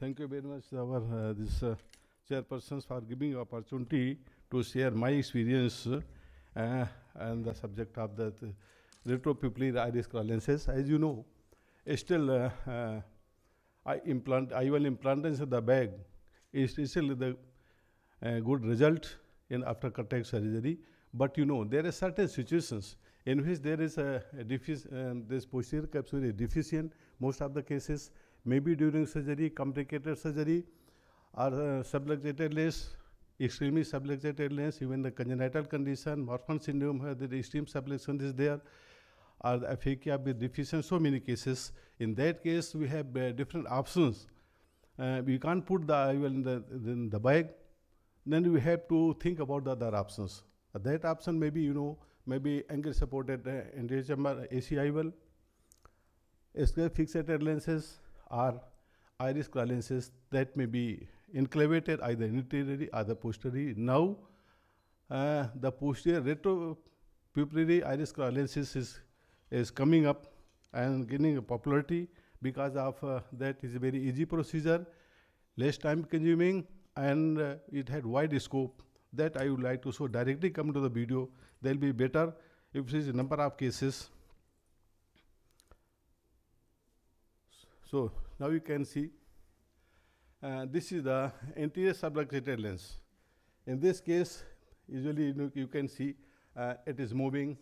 Thank you very much, our uh, this uh, chairpersons for giving opportunity to share my experience uh, and the subject of the retropupillary iris lenses. As you know, still uh, uh, I implant IOL in the bag is still the uh, good result in after cataract surgery. But you know there are certain situations in which there is a, a um, this posterior capsule is deficient. Most of the cases maybe during surgery, complicated surgery, or uh, subluxated lens, extremely subluxated lens, even the congenital condition, Marfan syndrome, where the extreme subluxation is there, or the aphakia with deficient, so many cases. In that case, we have uh, different options. Uh, we can't put the IOL in the, in the bag, then we have to think about the other options. That option maybe, you know, maybe angle supported uh, anterior chamber AC square fixated lenses, or iris claw that may be inclavated either anteriorly or the posteriorly. Now, uh, the posterior retropupillary iris claw is, is coming up and gaining popularity because of uh, that is a very easy procedure, less time consuming, and uh, it had wide scope. That I would like to show directly come to the video. They'll be better if it is a number of cases. So now you can see uh, this is the anterior subluxated lens. In this case, usually you, know, you can see uh, it is moving.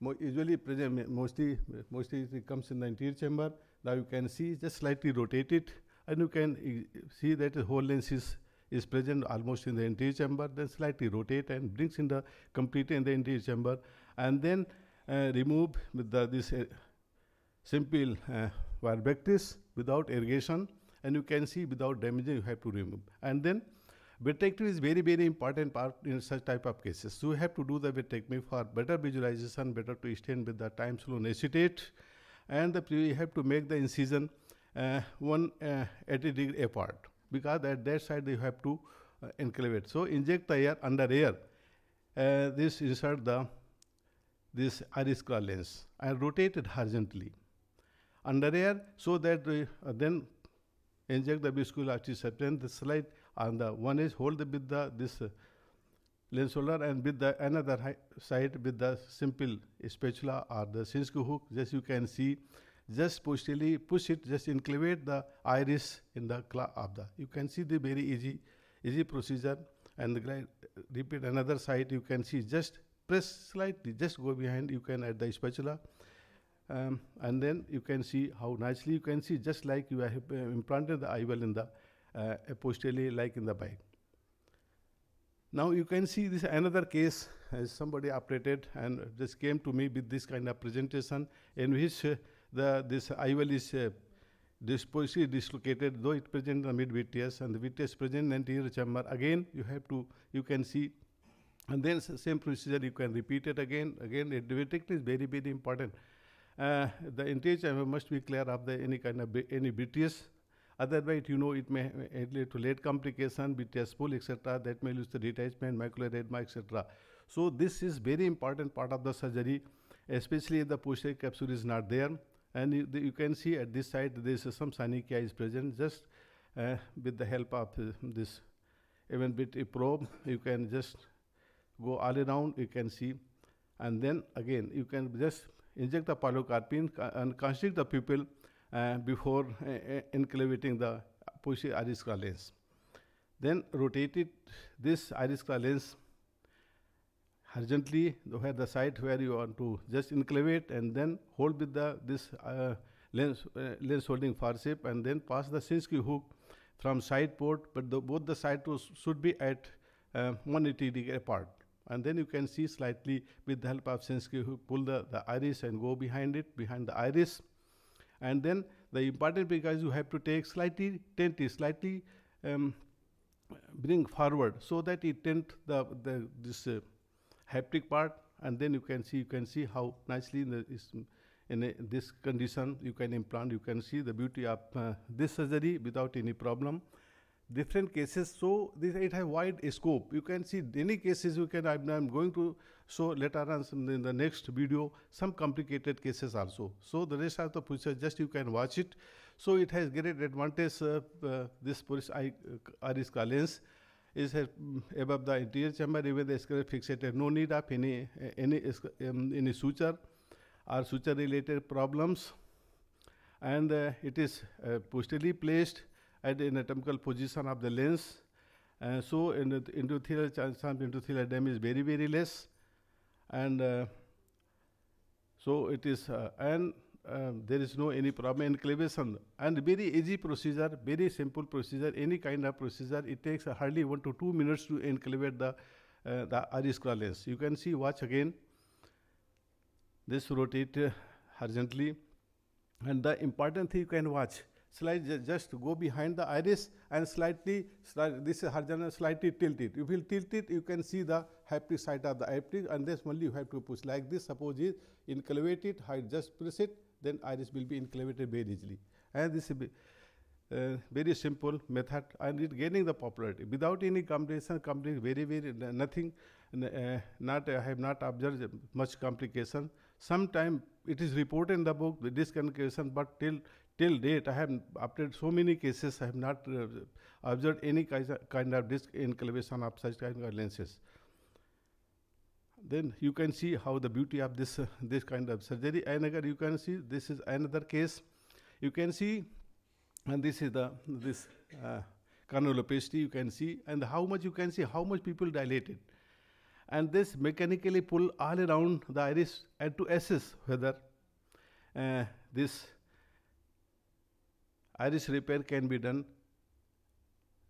Mo usually present mostly mostly it comes in the anterior chamber. Now you can see just slightly rotate it, and you can see that the whole lens is is present almost in the anterior chamber. Then slightly rotate and brings in the complete in the anterior chamber, and then uh, remove with the, this uh, simple uh, without irrigation and you can see without damaging you have to remove. And then vitrectomy is very very important part in such type of cases. So you have to do the vitrectomy for better visualization better to stand with the triamcinolone acetate and the you have to make the incision uh, one uh, 80 degree apart because at that side you have to uh, enclavate so inject the air under air. Uh, this insert the this iris lens and rotate it horizontally under air so that uh, then inject the viscoelastic substance the slide. On the one is hold with the this uh, lens holder and with the another side with the simple spatula or the Sinskey hook just you can see. Just posteriorly push it just inclavate the iris in the claw of the you can see the very easy easy procedure. And the repeat another side you can see just press slightly just go behind you can add the spatula um, and then you can see how nicely you can see just like you have uh, implanted the IOL in the uh, posteriorly like in the bag. Now you can see this another case as somebody operated and just came to me with this kind of presentation in which uh, the this IOL is uh, this posterior dislocated though it present the mid vitreous and the vitreous present anterior chamber. Again you have to you can see and then same procedure you can repeat it again. Again the technique is very very important. uh, the interior must be clear of the any kind of any vitreous. Otherwise, you know, it may lead to late complication, vitreous pull, etc. That may lose the detachment, macular edema, etc. So this is very important part of the surgery, especially if the posterior capsule is not there. And you, the, you can see at this side there is uh, some synechia is present. Just uh, with the help of uh, this even bit a probe, you can just go all around. You can see, and then again you can just inject the pilocarpine and constrict the pupil uh, before uh, enclavating the posterior iris lens. Then rotate it, this iris lens horizontally where the site where you want to just enclavate and then hold with the this uh, lens uh, lens holding forceps and then pass the Sinskey hook from side port but the, both the side should be at uh, 180 degree apart and then you can see slightly with the help of Sinskey hook pull the, the iris and go behind it, behind the iris. And then the important because you have to take slightly, tent it, slightly um, bring forward so that it tent the, the this uh, haptic part. And then you can see, you can see how nicely in, the, in a, this condition you can implant, you can see the beauty of uh, this surgery without any problem different cases. So this it has wide scope. You can see any cases you can. I'm, going to show later on in the next video some complicated cases also. So the rest of the procedure just you can watch it. So it has great advantage, uh, uh, this porous iris lens is mm, above the interior chamber, even the sclera fixated. No need of any, any, um, any suture or suture related problems. And uh, it is uh, posteriorly placed at anatomical position of the lens. Uh, so endothelial chance of endothelial damage is very, very less. And uh, so it is, uh, and um, there is no any problem in enclavation and very easy procedure, very simple procedure, any kind of procedure. It takes uh, hardly one to two minutes to enclavate the uh, the iris lens. You can see, watch again. This rotate uh, horizontally, and the important thing you can watch. Slide just go behind the iris and slightly this is horizontal slightly tilt it. If you tilt it, you can see the haptic side of the iris and this only you have to push like this. Suppose you enclavate it, hide just press it then iris will be enclavated very easily. And this is uh, very simple method and it gaining the popularity without any complication, complication very, very nothing, uh, not, I have not observed much complication. Sometime it is reported in the book, the disc but till, till date I have updated so many cases, I have not uh, observed any kind of disc enclavation of such kind of lenses. Then you can see how the beauty of this uh, this kind of surgery and again you can see this is another case. You can see and this is the this uh, carnuloplasty you can see and how much you can see how much people dilated. And this mechanically pull all around the iris and to assess whether uh, this iris repair can be done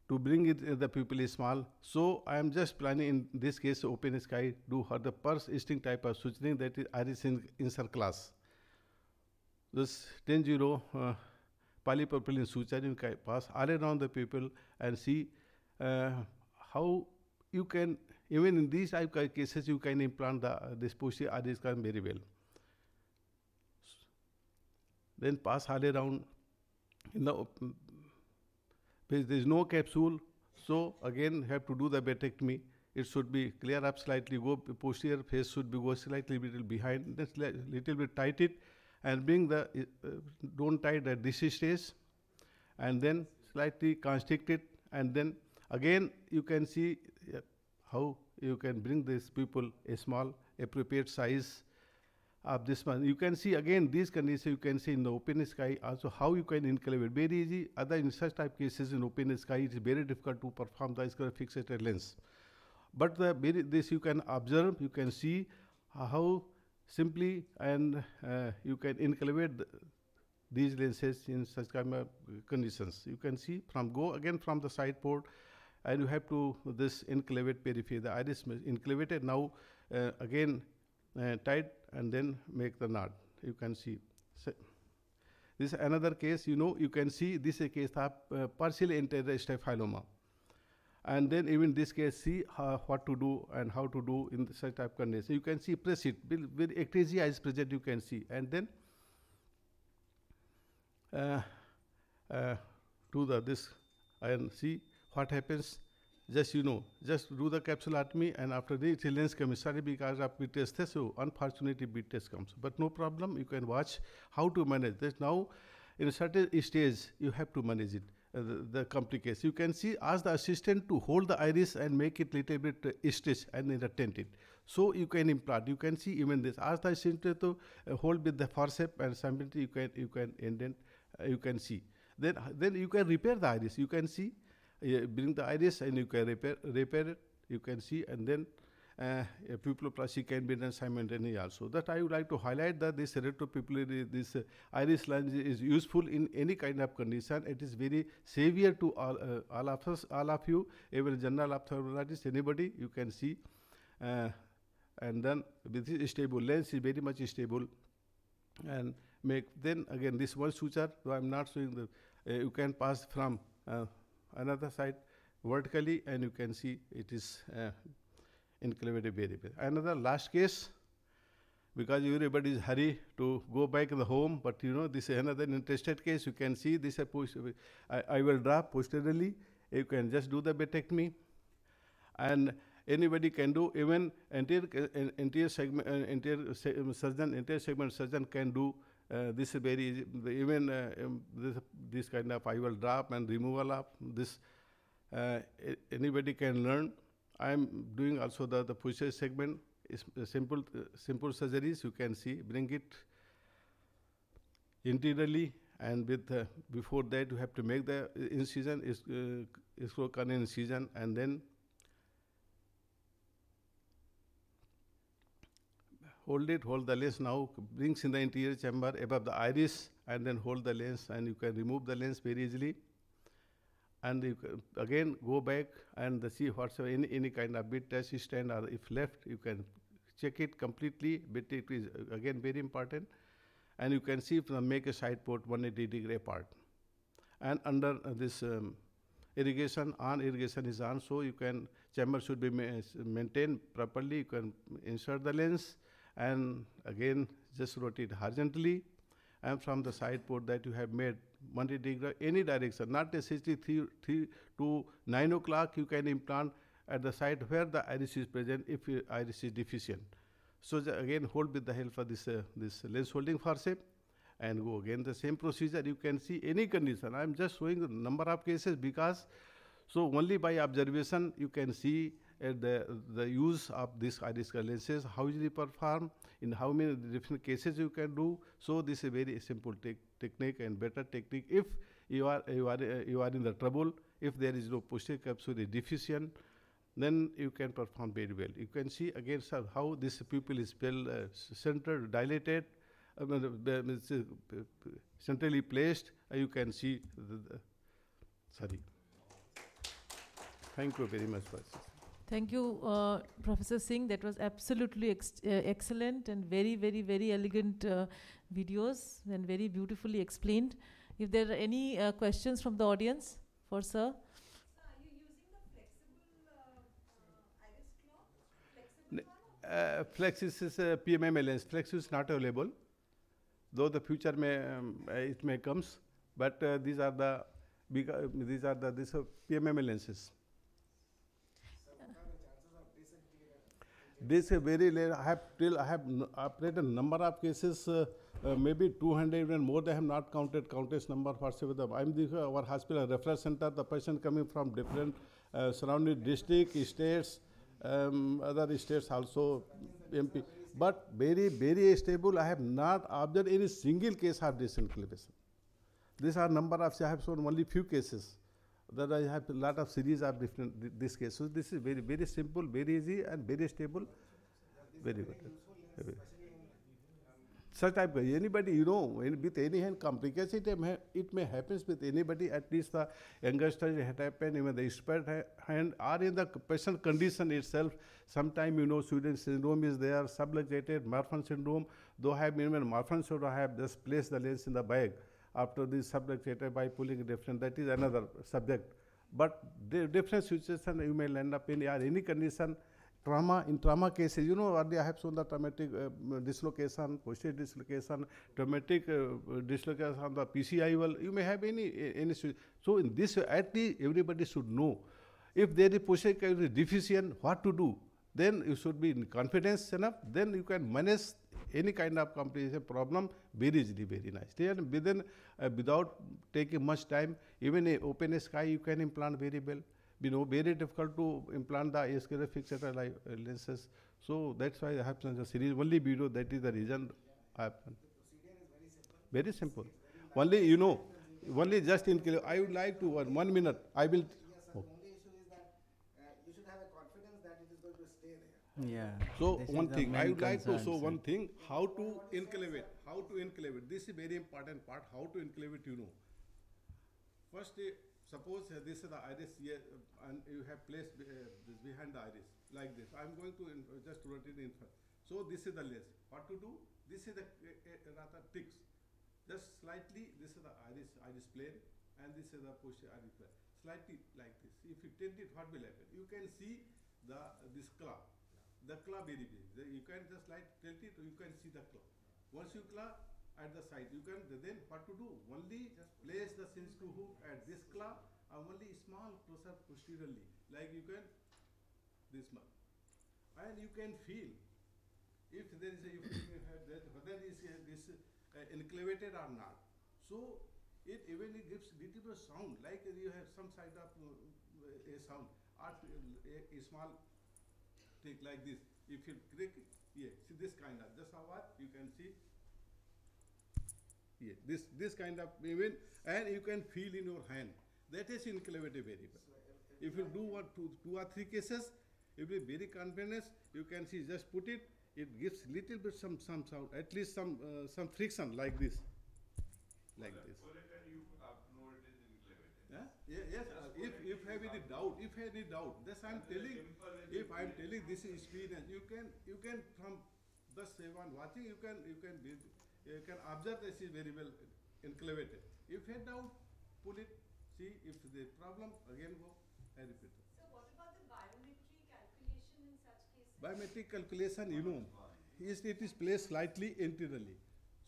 to bring it the pupil is small. So I am just planning in this case open sky do her the purse instinct type of suturing that is iris in insert class. This 10 0 uh, you can pass all around the pupil and see uh, how you can even in these type of cases you can implant the this posterior iris very well. Then pass all around in the there is no capsule, so again have to do the vitrectomy. It should be clear up slightly, go posterior face should be go slightly little behind, just little bit tight it, and bring the uh, don't tight at this stage, and then slightly constrict it, and then again you can see uh, how you can bring this people a small appropriate size of this one. You can see again these conditions you can see in the open sky also how you can enclave very easy. Other in such type cases in open sky it is very difficult to perform the sclera fixated lens. But the this you can observe, you can see how simply and uh, you can enclave these lenses in such kind of conditions. You can see from go again from the side port and you have to this enclavate periphery. The iris enclavated now uh, again uh, tight and then make the knot. You can see. So this is another case, you know, you can see this is a case of uh, partial anterior staphyloma. And then even this case, see how, what to do and how to do in such type condition. You can see press it, with, with ectasia is present, you can see. And then uh, uh, do the this and see what happens just you know, just do the capsulotomy and after this the lens sorry because of bit test, so unfortunately test comes. But no problem, you can watch how to manage this. Now, in a certain stage, you have to manage it. Uh, the, the complications. You can see, ask the assistant to hold the iris and make it little bit uh, stitch and then attend it. So you can implant. You can see even this. Ask the assistant to uh, hold with the forceps and simultaneously you can you can indent. Uh, you can see. Then then you can repair the iris. You can see bring the iris and you can repair, repair it, you can see, and then uh, pupilloplasty can be done simultaneously also. That I would like to highlight that this retropupillary, this uh, iris lens is useful in any kind of condition. It is very severe to all, uh, all of us, all of you, even general ophthalmologist, anybody, you can see. Uh, and then with this stable lens is very much stable and make then again this one suture, though I'm not showing the, uh, you can pass from uh, another side vertically and you can see it is uh, inclavated variable. Another last case because everybody is hurry to go back to the home but you know this is another interested case. You can see this I, I will draw posteriorly. You can just do the vitrectomy and anybody can do even anterior, uh, anterior segment uh, anterior um, surgeon anterior segment surgeon can do Uh, this is very. Even uh, um, this, this kind of I will drop and removal of this, uh, anybody can learn. I am doing also the, the posterior segment, is uh, simple, simple surgeries, you can see, bring it interiorly and with, uh, before that you have to make the incision, is, uh, is incision and then hold it, hold the lens now, brings in the interior chamber above the iris and then hold the lens and you can remove the lens very easily. And you can again go back and the see whatsoever any, any kind of bit test stand or if left, you can check it completely. Bit it is again very important. And you can see the make a side port 180 degree apart. And under uh, this um, irrigation, on irrigation is on, so you can chamber should be ma- maintained properly. You can insert the lens and again just rotate horizontally. And from the side port that you have made 180 degree any direction not necessarily 3, 3 to 9 o'clock you can implant at the site where the iris is present if iris is deficient. So again hold with the help of this uh, this lens holding forceps and go again. The same procedure you can see any condition. I am just showing the number of cases because so only by observation you can see the the use of this iris lenses how easily perform in how many different cases you can do. So this is a very simple tec- technique and better technique. If you are you are uh, you are in the trouble if there is no posterior capsule is deficient then you can perform very well. You can see again sir how this pupil is well uh, centered dilated uh, uh, p- centrally placed. Uh, you can see the, the sorry. Thank you very much this. Thank you, uh, Professor Singh. That was absolutely ex- uh, excellent and very, very, very elegant uh, videos and very beautifully explained. If there are any uh, questions from the audience for Sir, Sir, are using the flexible Uh, Flexis is a PMMA lens. Flexis is not available, though the future may um, uh, it may comes. But uh, these are the big, uh, these are the this uh, PMMA lenses. This is very late. I have till I have operated number of cases, uh, uh, maybe 200 even more. They have not counted countless number whatsoever. The- I'm the uh, our hospital referral center. The patient coming from different uh, surrounding district, states, um, other states also MP. But very very stable. I have not observed any single case of disenclavation. These are number of, I have shown only few cases. That I have a lot of series of different, th- this case. So this is very, very simple, very easy and very stable. Very good. Such type, of- anybody, you know, with any hand complication, it may, happens with anybody, at least the youngster, it had happened, even the expert ha- hand, or in the patient condition itself. Sometime, you know, Sweden syndrome is there, subluxated, Marfan syndrome, though I have even Marfan syndrome, I have just placed the lens in the bag after this subluxated by pulling different, that is another subject. But di- different situation you may land up in, or any condition, trauma, in trauma cases, you know, earlier I have shown the traumatic uh, dislocation, posterior dislocation, traumatic uh, dislocation on the PCIOL, you may have any, any, so in this, at least everybody should know. If there is posterior deficient, what to do? Then you should be in confidence enough, then you can manage any kind of complication problem very easily, very nicely. And within, uh, without taking much time, even a open sky you can implant very well. You know, very difficult to implant the fixator li- uh, lenses. So that's why I have done the series only video. That is the reason I have done. Very simple. Only you know, only just in. I would like to one, one minute. I will. Yes, sir. Oh. Only issue is that uh, you should have a confidence that it is going to stay there. Yeah. So one thing, I would like to show one thing, how to enclave it, how to enclave it. This is very important part, how to enclave it, you know. First, uh, suppose uh, this is the iris here, and you have placed uh, this behind the iris, like this. I'm going to in- just rotate in front. So this is the lens. What to do? This is the rather tics. Just slightly, this is the iris, iris plane, and this is the posterior iris plane. Slightly like this. If you tilt it, what will happen? You can see the, this claw. The very big. You can just like tilt it, you can see the claw. Once you claw at the side, you can, then what to do? Only just place the Sinskey hook at this claw, and only small closer posteriorly, like you can, this much. And you can feel, if there is a, if whether is uh, this uh, uh, enclavated or not. So it even it gives little bit of sound, like you have some side of uh, a sound or a, a small like this. If you click, yeah, see this kind of, just how what you can see. Yeah, this this kind of even and you can feel in your hand. That is enclavated variable. If, you do one, two, two or three cases, you will be very confident. You can see, just put it. It gives little bit some some sound, at least some uh, some friction like this, like this. For it, you know it is enclavated. Yeah? Yeah, yes. Just put if it if have any doubt, if have any doubt, that's I'm telling. If I'm telling this is experience, you can you can from the say one watching, you can you can be, you can observe this is very well enclavated. If you have doubt, pull it, see if the problem again go. I repeat. So what about the biometric calculation in such cases? Biometric calculation, you know, is it is placed slightly anteriorly.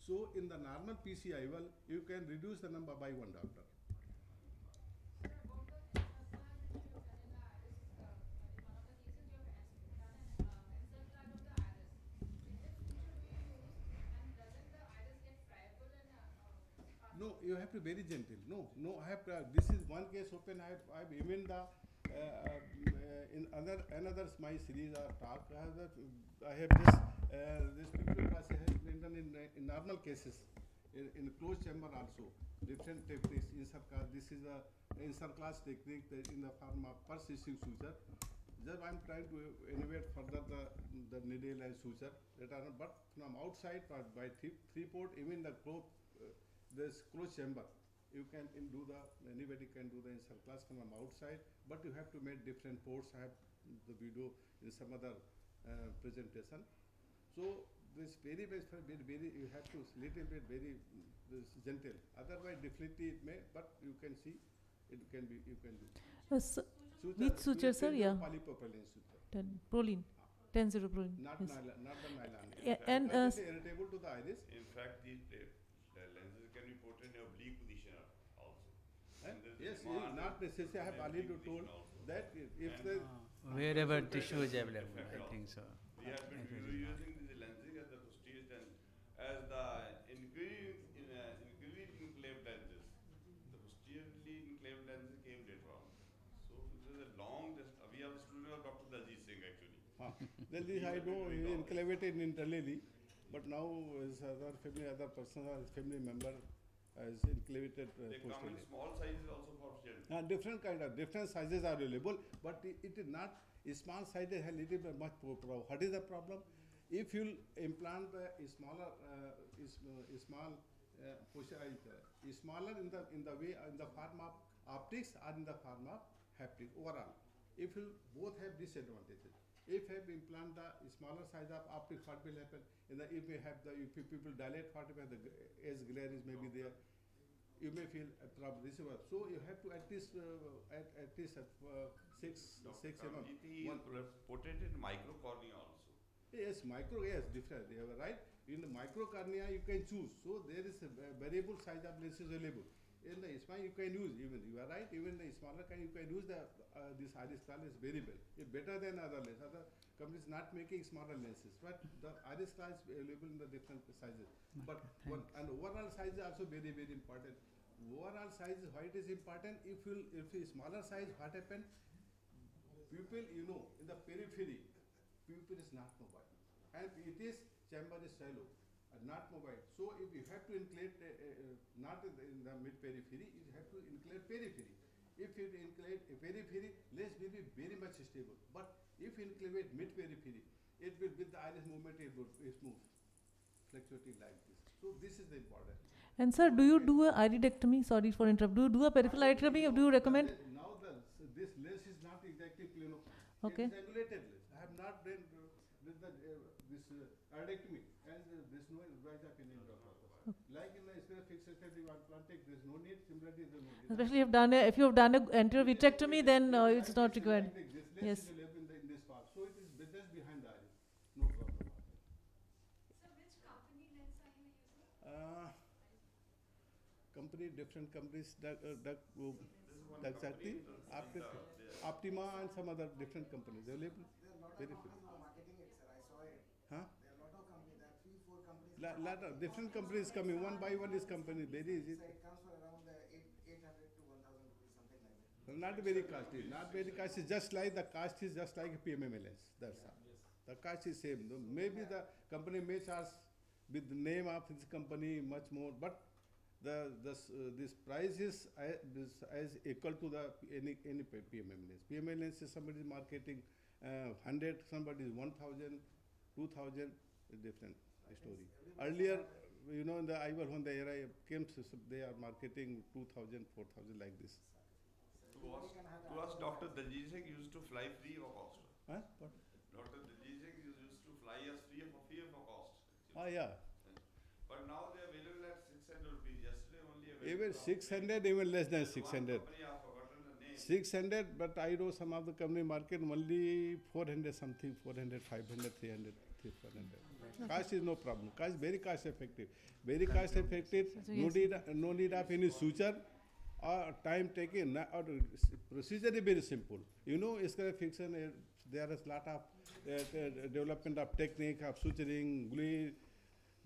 So in the normal PCI, well, you can reduce the number by one doctor. Sir, about the transfer which you have done in the iris, uh, in one of the cases you have ans- done an uh, encirclement of the iris. In which feature do you use and doesn't the iris get friable and uh, uh, No, you have to be very gentle. No, no, I have, to- this is one case open, I have, I have even the, uh, uh, in other, another my series or talk, I have, I have this, uh, this picture have been done in, uh, in normal cases, in, in closed chamber also, different techniques, insert class, this is a insert class technique in the form of persisting suture. Just I'm trying to innovate further the, the needle and suture but from outside, but by three, three port, even the close, uh, this closed chamber, you can in do the, anybody can do the insert class from outside, but you have to make different ports, I have the video in some other uh, presentation. So this very, very, very, very, you have to little bit very this gentle, otherwise definitely it may, but you can see, it can be, you can do. Uh, so, Suture, Which suture, you sir? Yeah. Polypropylene suture, 10, Prolene, 10 0 Prolene. not yes. nylon, not the nylon. Yeah, and uh, irritable to the iris, In fact, these the lenses can be put in oblique position also. eh? And there's a yes, demand not necessarily, I have in already oblique told also. that if And- the, Uh, Wherever tissue is available, I think so. We have been It is u- not. using these lenses as the posterior and as the increasing in uh, increasing enclave lenses. The posteriorly enclave lenses came later on. So this is a long. This, we have a student of Dr. Daljit Singh actually. Huh. Then this I know he enclavated internally, but now his other family, other person or his family member has enclavated uh, They come in small sizes also for children. Uh, different kind of, different sizes are available, but it, it is not, small sizes have little bit much pro- problem. What is the problem? If you implant a smaller, uh, is, uh, small, uh, is smaller in the, in the way, in the form of optics or in the form of haptic overall. If you both have disadvantages. If have implant the smaller size of optic, what will happen? In the, if we have the, if people dilate, what if the as glare is maybe there, you may feel a problem. This is what, so you have to at least, uh, at, at least at, uh, six, six Dr. mm. Daljit, he One- it in microcornea also. Yes, micro, yes, different, you are right. In the microcornea, you can choose, so there is a variable size of lenses available. In the small, you can use, even, you are right, even the smaller kind, you can use the, uh, this iris class is very well. It's better than other lenses, other companies not making smaller lenses, but the iris class is available in the different sizes. But one, and overall size is also very, very important. Overall size, why it is important, if you, if it's smaller size, what happen? Pupil, you know, in the periphery, pupil is not mobile. And it is, chamber is shallow, not mobile. So if you have to include, uh, uh, not in the, mid periphery, you have to include periphery. If you include periphery, lens will be very much stable. But if you include mid periphery, it will, with the iris movement, it will smooth, fluctuating like this. So this is the important. And sir, do you do a iridectomy? Sorry for interrupt. Do you do a peripheral iridectomy or do you recommend? Uh, Now the, s- this lens is not exactly plano. Okay. It is angulated lens. I have not done uh, with the, uh, this uh, iridectomy and there's no advice of any doctor. Like in the square fixation, you want to take, there's no need, similarly there's no need. Especially if done a, if you have done a anterior vitrectomy, then uh, it's not required. Like this, Yes. lens is in the, in this part, so it is be- behind the iris, no problem. So which company lens are you using? Uh, company, different companies, Doug, uh, Doug, uh, This is one Doug Sakti, the- Optima and some other different companies available. There are a lot of Very companies who La- lot of different companies coming, one by one is company, very easy. So it comes for around uh, eight, eight hundred to one thousand rupees, something like that. Not very costly, not very costly, just like the cost is just like a PMMLS, that's all. The cost is same, though maybe the company may charge with the name of this company much more, but the, this, uh, this price is, uh, this as equal to the P- any, any P- PMMLS. PMMLS is somebody is marketing, uh, hundred, somebody is one thousand, two thousand, a different story. Earlier, you know, in the Ivar when the era came, so they are marketing two thousand, four thousand like this. To us, to us, Dr. Daljit Singh used to fly free of cost. Huh? What? Dr. Daljit Singh used to fly us free of, free of cost. Ah, yeah. But now they are available at six hundred rupees. Yesterday only available. Even six hundred, even less than There's six one hundred. company, I've forgotten the name. Six hundred, but I know some of the company market only four hundred something, 400, 500, 300, 400. Cost is no problem. Cost very cost effective. Very cost effective. So No yes. need, no need of any suture or time taken. Or procedure is very simple. You know, scar fiction. uh, There is lot of uh, uh, development of technique of suturing, glue,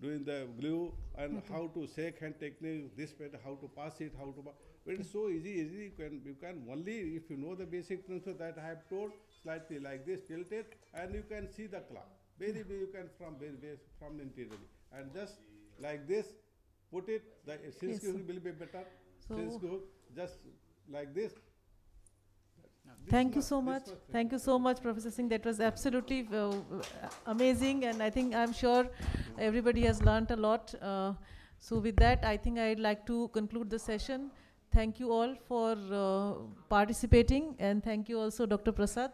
doing the glue and okay. how to shake hand technique, this way, how to pass it, how to. Pa- but it's so easy, easy. You can, you can only if you know the basic principle that I have told, slightly like this, tilt it, and you can see the clock. Very, very you can from very, very from interiorly, and just like this, put it. The Yes, since sir. will be better. So- Since hook, just like this. This Thank you so much. Thank you so much, Professor Singh. That was absolutely uh, uh, amazing, and I think I'm sure everybody has learnt a lot. Uh, so, with that, I think I'd like to conclude the session. Thank you all for uh, participating, and thank you also, Dr. Prasad.